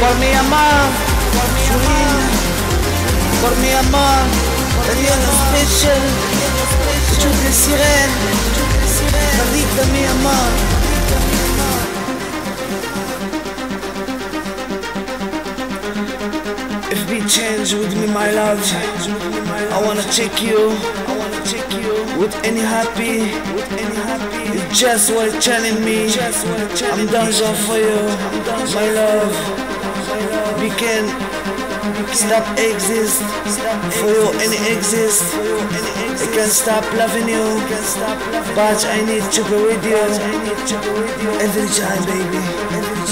por mi amor, por mi amor, Daniela Special, Chuke Siren, Marita mi amor. If we change with me, my love, I wanna take you. I wanna take you with any happy, with any just what telling me. I'm done so for you, my love. We can stop exist for you any exist. I can stop loving you, but I need to be with you every time, baby. Every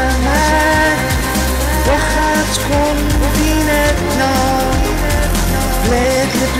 baby. بلاد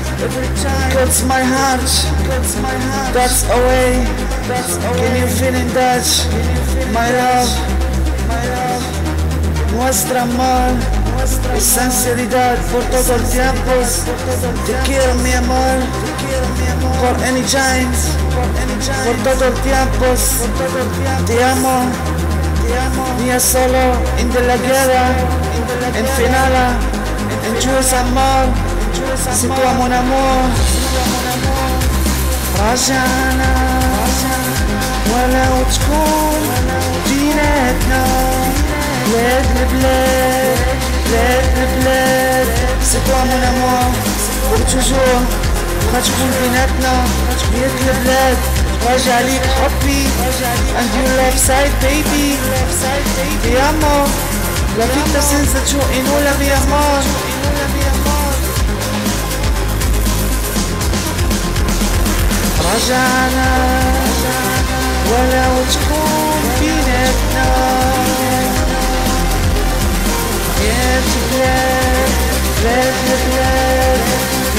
Every time. Cuts my heart, that's away. Can you feel in that, my love? My love. Nuestra amor. Es sinceridad por todo el tiempo. Te quiero, mi amor, por any time, por todo el tiempo. Te amo. Mia solo in la guerra, en finala, en tu amor, c'est toi mon amour. رجعنا ولا وتكون ديناتنا بلاد البلاد بلاد البلاد c'est toi mon amour pour toujours غتكون بيناتنا بيت البلاد راجع ليك حبي and you love side baby ti amo la vita senza ciò e nulla mi amor رجعنا ولو تكون بيناتنا يا بلاد بلاد بلاد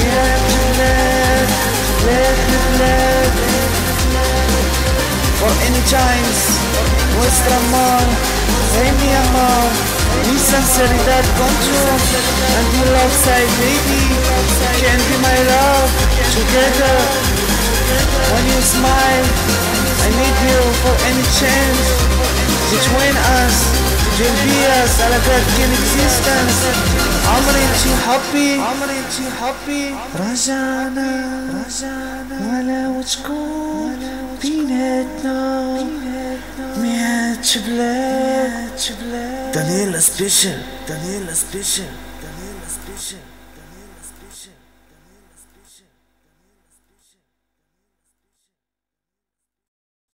يا بلاد بلاد بلاد for any times Nuestra amor, hey mi amor Mi sinceridad con tu And you love side baby Can be my love Together When you smile I need you for any chance Between us You'll be us على قد كان existence عمري انتي حبي عمري انتي حبي رجعنا رجعنا ولا وتكون بيناتنا مئة بلاد Daniela Special Daniela Special Daniela Special